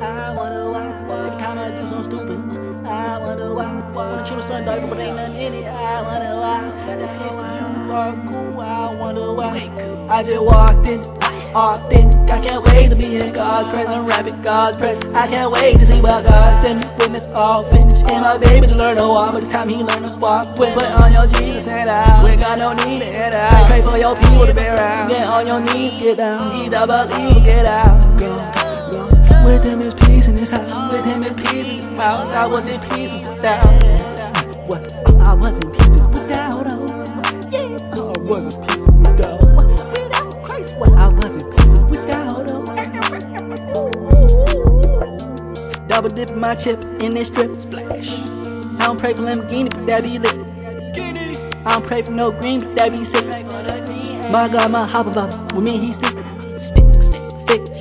I wonder why. Every time I do something stupid, I wonder why. Wanna kill a sun dark, but ain't nothing in it. I wonder why. If you are cool, I wonder why. I just walked in, often. I can't wait to be in God's presence, rapping God's presence. I can't wait to see what God sent it's all finished. And my baby to learn to walk, but it's time he learn to walk. With put on your Jesus and out. We got no need to head out. Pray for your people to bear out. Get on your knees, get down. He double believe, get out. Go. With him is peace in his house. With him is peace in his house. I was in pieces without. What? I was in pieces without. Oh, yeah. I was in pieces without. Without Christ. What? I was in pieces without. Oh. Double dip my chip in this strip splash. I don't pray for Lamborghini, but that be lit. I don't pray for no green, but that be sick. My God, my hopper. With me, he stick, stick, stick, stick.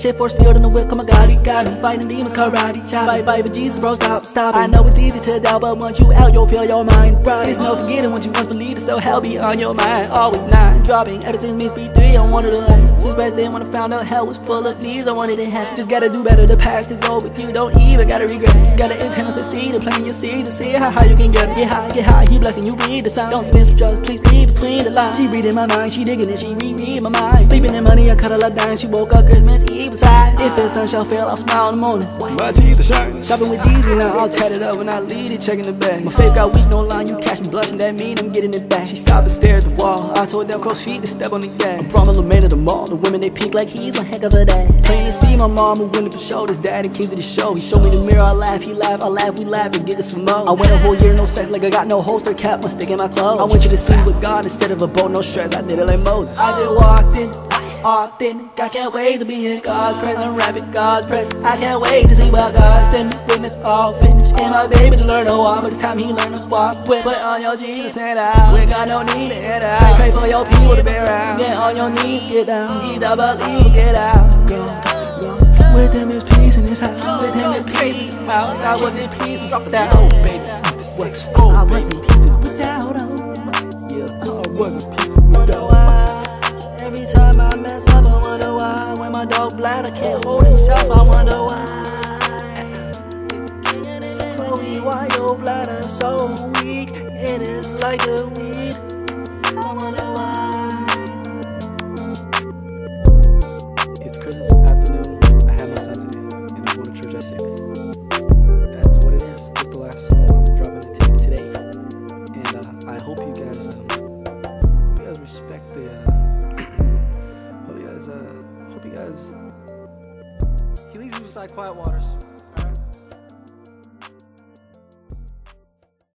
Shit force field in the whip, come on, God, he got me. Fighting demons, karate, chop. Fight, fight, but Jesus, bro, stop, stop. It. I know it's easy to doubt, but once you out, you'll feel your mind right. There's no forgetting what you once believed, so hell be on your mind. Always nine, dropping. Ever since Miss B3, I wanted to learn. Since back then, when I found out hell was full of these, I wanted to have. Just gotta do better, the past is over. You don't even gotta regret. Just gotta intend to succeed and plant your seeds to see how high you can get. Get high, get high, he blessing you, read the sign. Don't stand for just please read between the lines. She reading my mind, she digging it, she reread my mind. Sleeping in money, I cut a lot down. She woke up Christmas Eve beside. If the sun shall fail, I'll smile in the morning. My teeth are shining. Shopping with Deezy now, all tatted up when I lead it, checking the bag. My faith got weak, no line, you catch me blushing, that mean I'm getting it back. She stopped and stared at the wall. I told them cross feet to step on the gas. I'm from the man of the mall, the women they peek like he's one heck of a dad. Plain to see my mom moving up her shoulders, dad and kings of the show. He showed me the mirror, I laugh, he laugh, I laugh, we laugh and get us some more. I went a whole year, no sex, like I got no holster, cap, my stick in my clothes. I want you to sleep with God instead of a boat, no stress, I did it like Moses. I just walked in often. I can't wait to be in God's presence, rapping God's presence. I can't wait to see what God sent me when it's all finished. And my baby to learn to walk, but it's time he learn to walk. With put on your Jesus and out. We got no need to head out. Pray for your people to bear out. Get on your knees, get down. He double believe, get out. Go, go. With him is peace in his house. With him is peace. I was in pieces without. Oh, baby. Six, bladder can't hold himself, I wonder why. Chloe, why your bladder so weak? It is like a weed. Christmas afternoon. I have my and I'm going to church at six. That's what it is. The last song dropping the tape today, and uh, I hope you guys, um, hope you guys respect the. Uh, hope you guys, uh, hope you guys. He leaves me beside quiet waters.